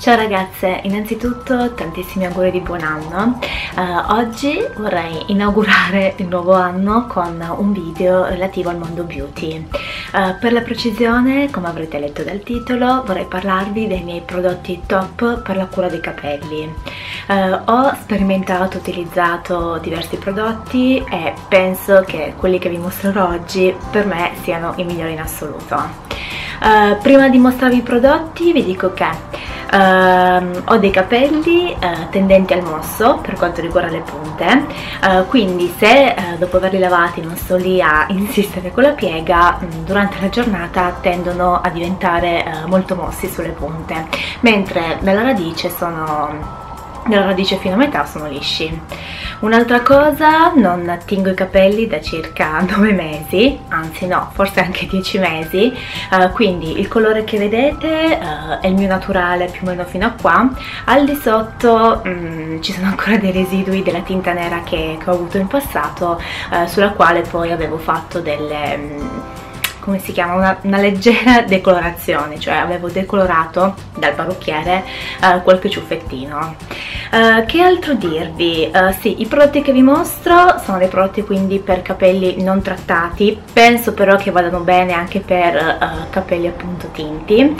Ciao ragazze, innanzitutto tantissimi auguri di buon anno. Uh, oggi vorrei inaugurare il nuovo anno con un video relativo al mondo beauty. Uh, per la precisione, come avrete letto dal titolo, vorrei parlarvi dei miei prodotti top per la cura dei capelli. Uh, ho sperimentato, utilizzato diversi prodotti e penso che quelli che vi mostrerò oggi per me siano i migliori in assoluto. Prima di mostrarvi i prodotti vi dico che Uh, ho dei capelli uh, tendenti al mosso per quanto riguarda le punte, uh, quindi se eh, dopo averli lavati non sto lì a insistere con la piega, mh, mm, durante la giornata tendono a diventare molto mossi sulle punte, mentre nella radice sono nella radice fino a metà sono lisci. Un'altra cosa, non tingo i capelli da circa 9 mesi, anzi no, forse anche 10 mesi, uh, quindi il colore che vedete uh, è il mio naturale più o meno fino a qua, al di sotto um, ci sono ancora dei residui della tinta nera che, che ho avuto in passato, uh, sulla quale poi avevo fatto delle... Um, come si chiama, una, una, leggera decolorazione, cioè avevo decolorato dal parrucchiere uh, qualche ciuffettino. Uh, che altro dirvi? Uh, sì, i prodotti che vi mostro sono dei prodotti quindi per capelli non trattati, penso però che vadano bene anche per capelli appunto tinti.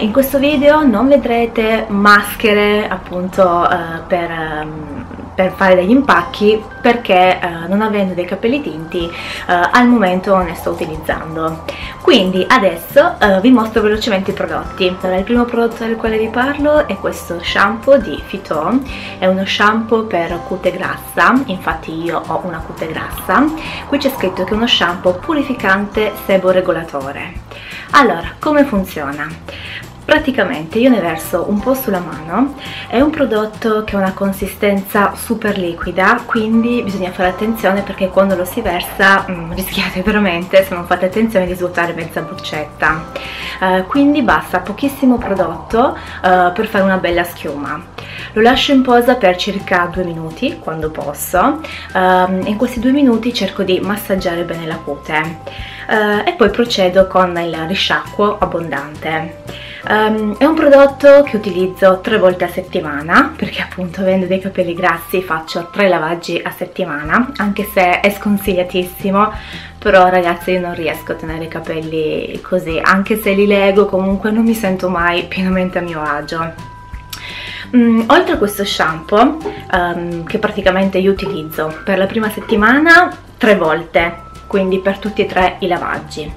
in questo video non vedrete maschere appunto per... Um, per fare degli impacchi perché eh, non avendo dei capelli tinti eh, al momento ne sto utilizzando. Quindi adesso eh, vi mostro velocemente i prodotti. Allora, il primo prodotto del quale vi parlo è questo shampoo di Fito è uno shampoo per cute grassa. Infatti io ho una cute grassa. Qui c'è scritto che è uno shampoo purificante sebo-regolatore. Allora come funziona? Praticamente io ne verso un po' sulla mano. È un prodotto che ha una consistenza super liquida quindi bisogna fare attenzione perché quando lo si versa mh, mm, rischiate veramente se non fate attenzione di svuotare mezza boccetta. Uh, quindi basta pochissimo prodotto uh, per fare una bella schiuma. Lo lascio in posa per circa due minuti quando posso. Uh, in questi due minuti cerco di massaggiare bene la cute. Uh, e poi procedo con il risciacquo abbondante Um, è un prodotto che utilizzo tre volte a settimana perché appunto avendo dei capelli grassi faccio tre lavaggi a settimana anche se è sconsigliatissimo però ragazzi io non riesco a tenere i capelli così anche se li leggo comunque non mi sento mai pienamente a mio agio. Um, oltre a questo shampoo um, che praticamente io utilizzo per la prima settimana tre volte quindi per tutti e tre i lavaggi.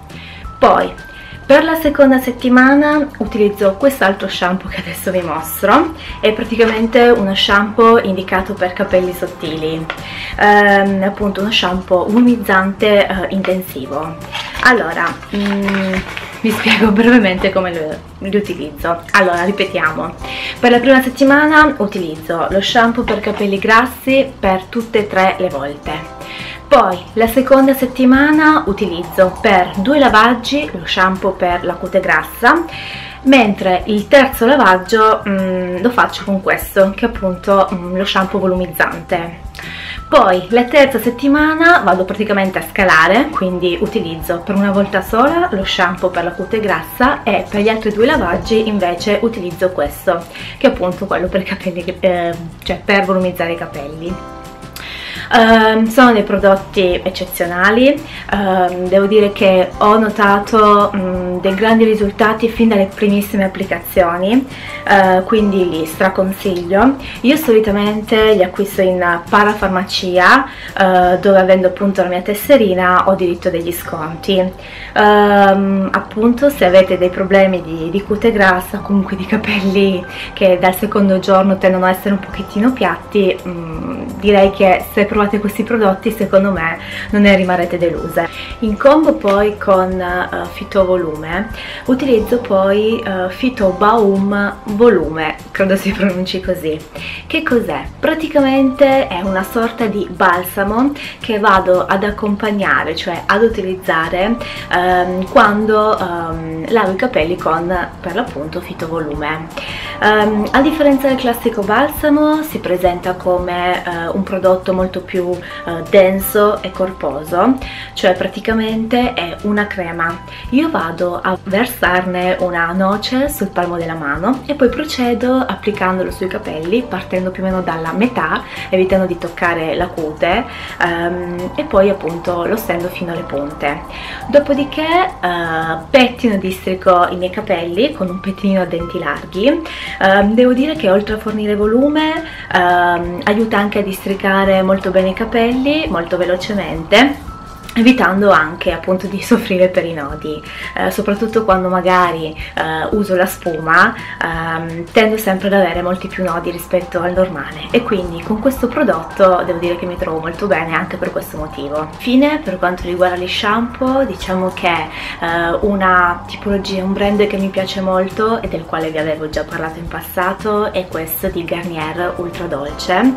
Poi per la seconda settimana utilizzo quest'altro shampoo che adesso vi mostro, è praticamente uno shampoo indicato per capelli sottili, ehm, appunto uno shampoo umidizzante eh, intensivo. Allora, mm, vi spiego brevemente come li utilizzo. Allora, ripetiamo. Per la prima settimana utilizzo lo shampoo per capelli grassi per tutte e tre le volte poi la seconda settimana utilizzo per due lavaggi lo shampoo per la cute grassa mentre il terzo lavaggio mm, lo faccio con questo che è appunto mm, lo shampoo volumizzante. Poi la terza settimana vado praticamente a scalare quindi utilizzo per una volta sola lo shampoo per la cute grassa e per gli altri due lavaggi invece utilizzo questo che è appunto quello per, capelli, eh, cioè per volumizzare i capelli Um, sono dei prodotti eccezionali, um, devo dire che ho notato um, dei grandi risultati fin dalle primissime applicazioni, uh, quindi li straconsiglio. Io solitamente li acquisto in parafarmacia, uh, dove avendo appunto la mia tesserina ho diritto degli sconti. appunto se avete dei problemi di, di cute grassa, comunque di capelli che dal secondo giorno tendono a essere un pochettino piatti, direi che se provate provate questi prodotti secondo me non ne rimarrete deluse. In combo poi con uh, Fito Volume utilizzo poi uh, Fito Baum Volume credo si pronunci così. Che cos'è? praticamente è una sorta di balsamo che vado ad accompagnare cioè ad utilizzare um, quando um, lavo i capelli con per l'appunto Fito Volume Um, a differenza del classico balsamo si presenta come uh, un prodotto molto più uh, denso e corposo, cioè praticamente è una crema. Io vado a versarne una noce sul palmo della mano e poi procedo applicandolo sui capelli partendo più o meno dalla metà, evitando di toccare la cute um, e poi appunto lo stendo fino alle punte. Dopodiché uh, pettino e districo i miei capelli con un pettinino a denti larghi Um, devo dire che oltre a fornire volume um, aiuta anche a districare molto bene i capelli, molto velocemente evitando anche appunto di soffrire per i nodi. Eh, soprattutto quando magari eh, uso la spuma ehm, tendo sempre ad avere molti più nodi rispetto al normale. E quindi con questo prodotto devo dire che mi trovo molto bene anche per questo motivo. Fine per quanto riguarda gli shampoo diciamo che eh, una tipologia un brand che mi piace molto e del quale vi avevo già parlato in passato è questo di Garnier Ultra Dolce.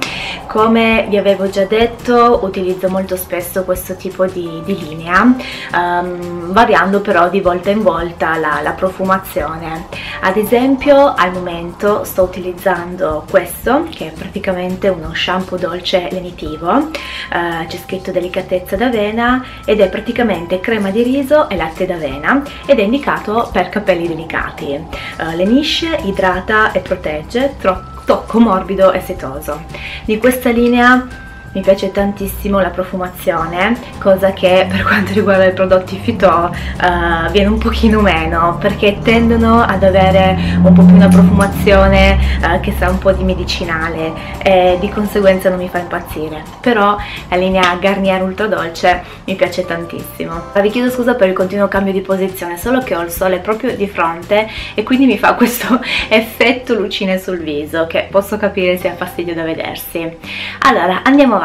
Come vi avevo già detto utilizzo molto spesso questo tipo di di, linea um, variando però di volta in volta la, la, profumazione. Ad esempio al momento sto utilizzando questo che è praticamente uno shampoo dolce lenitivo. Uh, c'è scritto delicatezza d'avena ed è praticamente crema di riso e latte d'avena ed è indicato per capelli delicati. Uh, lenisce, idrata e protegge tocco morbido e setoso. Di questa linea mi piace tantissimo la profumazione cosa che per quanto riguarda i prodotti Fitò uh, viene un pochino meno perché tendono ad avere un po' più una profumazione uh, che sa un po' di medicinale e di conseguenza non mi fa impazzire. Però la linea Garnier Ultra Dolce mi piace tantissimo. Vi chiedo scusa per il continuo cambio di posizione solo che ho il sole proprio di fronte e quindi mi fa questo effetto lucine sul viso che posso capire sia fastidio da vedersi. Allora andiamo avanti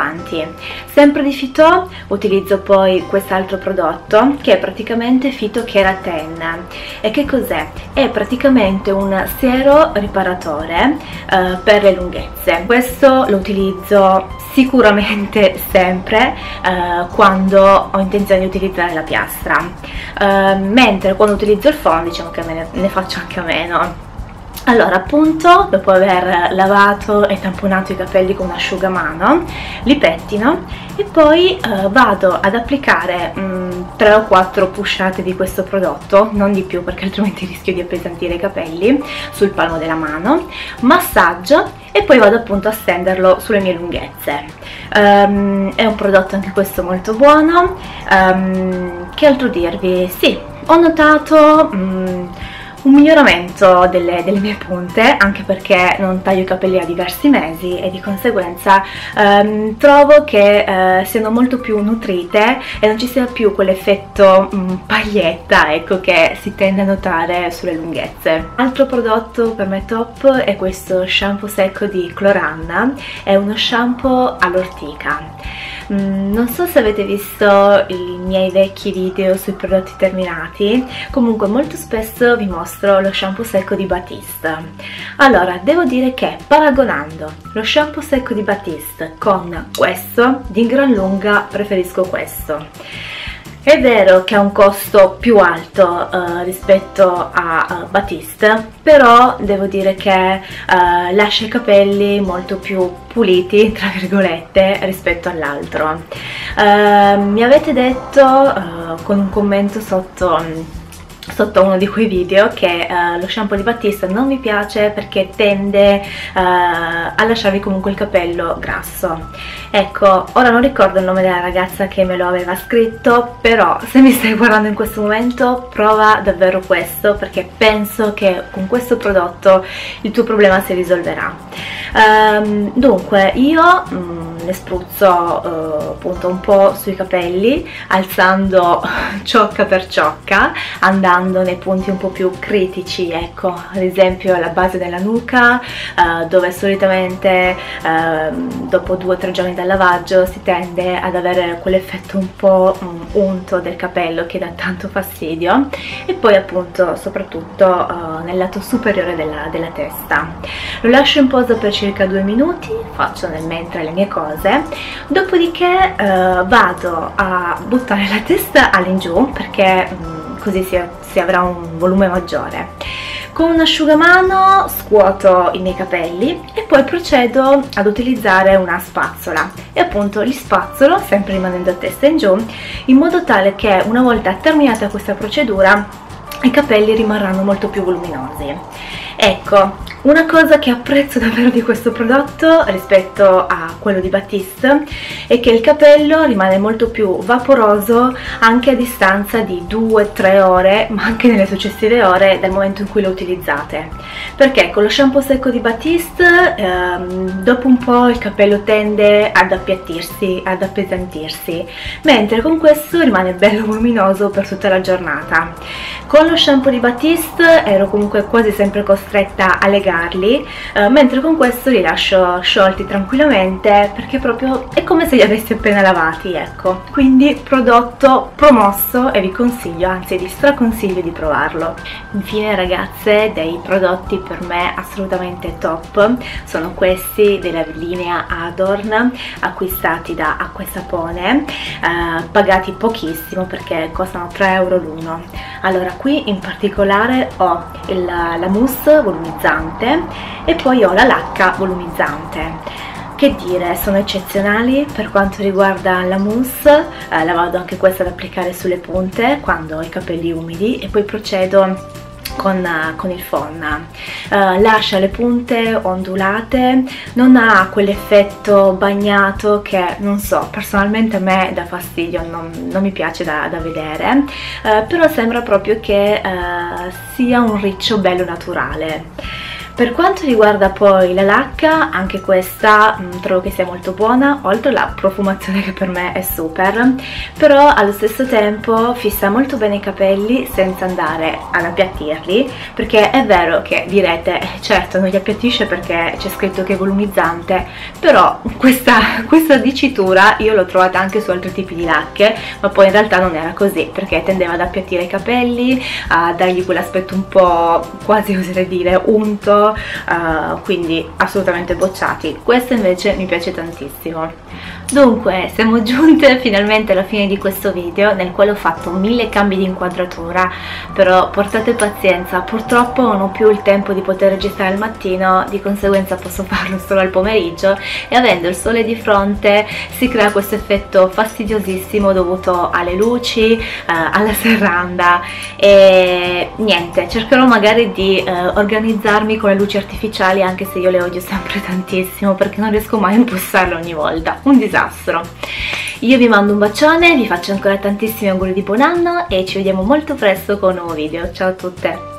sempre di Fito utilizzo poi quest'altro prodotto che è praticamente Fito Keratin e che cos'è? è praticamente un siero riparatore eh, per le lunghezze. Questo lo utilizzo sicuramente sempre eh, quando ho intenzione di utilizzare la piastra. Eh, mentre quando utilizzo il phon diciamo che me ne, ne faccio anche a meno allora appunto dopo aver lavato e tamponato i capelli con un asciugamano li pettino e poi eh, vado ad applicare mh, mm, 3 o 4 pushate di questo prodotto non di più perché altrimenti rischio di appesantire i capelli sul palmo della mano massaggio e poi vado appunto a stenderlo sulle mie lunghezze um, è un prodotto anche questo molto buono um, che altro dirvi? sì ho notato um, un miglioramento delle, delle, mie punte anche perché non taglio i capelli da diversi mesi e di conseguenza ehm, trovo che eh, siano molto più nutrite e non ci sia più quell'effetto mm, paglietta ecco che si tende a notare sulle lunghezze. Altro prodotto per me top è questo shampoo secco di Cloranna è uno shampoo all'ortica mm, non so se avete visto i miei vecchi video sui prodotti terminati. Comunque molto spesso vi mostro mostro lo shampoo secco di Batiste. Allora devo dire che paragonando lo shampoo secco di Batiste con questo di gran lunga preferisco questo è vero che ha un costo più alto uh, rispetto a uh, Batiste, però devo dire che uh, lascia i capelli molto più puliti, tra virgolette, rispetto all'altro. mi avete detto con un commento sotto sotto uno di quei video che uh, lo shampoo di Battista non mi piace perché tende uh, a lasciarvi comunque il capello grasso. Ecco ora non ricordo il nome della ragazza che me lo aveva scritto però se mi stai guardando in questo momento prova davvero questo perché penso che con questo prodotto il tuo problema si risolverà. Um, dunque io um, ne spruzzo uh, appunto un po' sui capelli alzando ciocca per ciocca andando nei punti un po' più critici ecco. Ad esempio alla base della nuca uh, dove solitamente uh, dopo due o tre giorni dal lavaggio si tende ad avere quell'effetto un po' um, unto del capello che dà tanto fastidio. E poi appunto soprattutto nel lato superiore della, della testa. Lo lascio in posa per circa due minuti faccio nel mentre le mie cose. Dopodiché eh, vado a buttare la testa all'ingiù perché mm, così si, si avrà un volume maggiore Con un asciugamano scuoto i miei capelli e poi procedo ad utilizzare una spazzola e appunto li spazzolo, sempre rimanendo a testa in giù, in modo tale che una volta terminata questa procedura i capelli rimarranno molto più voluminosi. Ecco, una cosa che apprezzo davvero di questo prodotto rispetto a quello di Batiste è che il capello rimane molto più vaporoso anche a distanza di 2-3 ore, ma anche nelle successive ore dal momento in cui lo utilizzate. Perché con lo shampoo secco di Batiste ehm, dopo un po' il capello tende ad appiattirsi, ad appesantirsi, mentre con questo rimane bello voluminoso per tutta la giornata. Con lo shampoo di Batiste ero comunque quasi sempre costretta a legare tagliarli eh, mentre con questo li lascio sciolti tranquillamente perché proprio è come se li avessi appena lavati ecco. Quindi prodotto promosso e vi consiglio anzi vi straconsiglio di provarlo. Infine ragazze dei prodotti per me assolutamente top sono questi della linea Adorn acquistati da Acqua e Sapone eh, pagati pochissimo perché costano 3 euro l'uno. Allora qui in particolare ho il, la mousse volumizzante voluminizzante e poi ho la lacca volumizzante che dire, sono eccezionali per quanto riguarda la mousse, eh, la vado anche questa ad applicare sulle punte quando ho i capelli umidi e poi procedo con, con, il phon uh, lascia le punte ondulate non ha quell'effetto bagnato che non so personalmente a me dà fastidio non, non mi piace da, da vedere uh, però sembra proprio che uh, sia un riccio bello naturale per quanto riguarda poi la lacca, anche questa mh, mm, trovo che sia molto buona, oltre alla profumazione che per me è super, però allo stesso tempo fissa molto bene i capelli senza andare ad appiattirli, perché è vero che direte, eh, certo non li appiattisce perché c'è scritto che è volumizzante, però questa, questa dicitura io l'ho trovata anche su altri tipi di lacche, ma poi in realtà non era così, perché tendeva ad appiattire i capelli, a dargli quell'aspetto un po' quasi oserei dire unto, uh, quindi assolutamente bocciati. Questo invece mi piace tantissimo. Dunque, siamo giunte finalmente alla fine di questo video nel quale ho fatto mille cambi di inquadratura, però portate pazienza, purtroppo non ho più il tempo di poter registrare al mattino, di conseguenza posso farlo solo al pomeriggio e avendo il sole di fronte si crea questo effetto fastidiosissimo dovuto alle luci, eh, alla serranda e niente, cercherò magari di eh, organizzarmi con le luci artificiali anche se io le odio sempre tantissimo perché non riesco mai a impulsarle ogni volta, un disastro. Io vi mando un bacione, vi faccio ancora tantissimi auguri di buon anno e ci vediamo molto presto con un nuovo video. Ciao a tutte!